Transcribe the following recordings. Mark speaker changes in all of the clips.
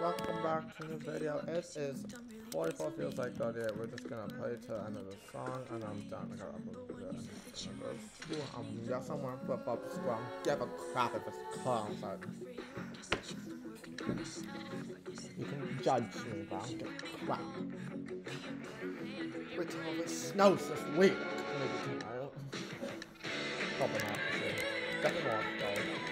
Speaker 1: welcome back to the video. It is 44 feels like 38. We're just gonna play to another song and I'm done. I gotta upload the video and it's gonna go to um yeah somewhere flip up scrum. Give a crap if it's clown side. You can judge me, but I don't give a crap. Wait all this snows this week. Maybe tomorrow. Probably not. Definitely not though.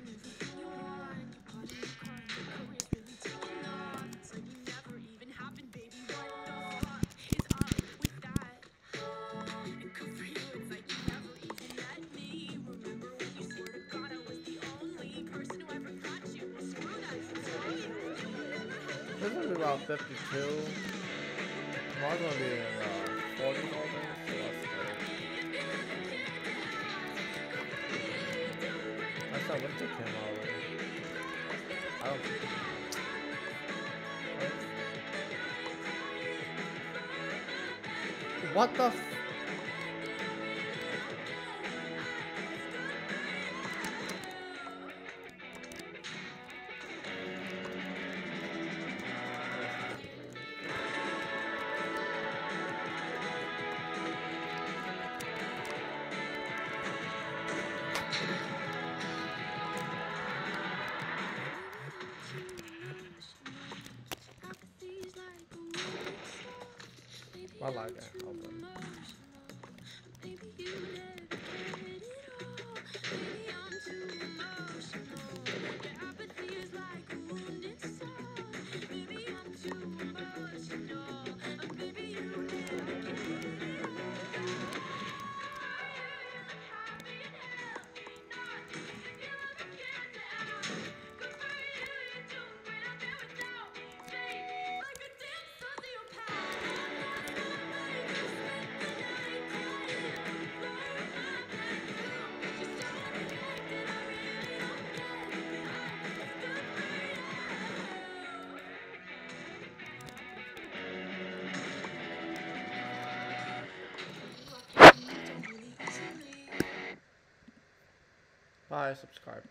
Speaker 1: This is about 52. Tomorrow's gonna be in uh, 40 something, so that's good. I saw winter came already. I don't think. What the I like it. Bye, subscribe.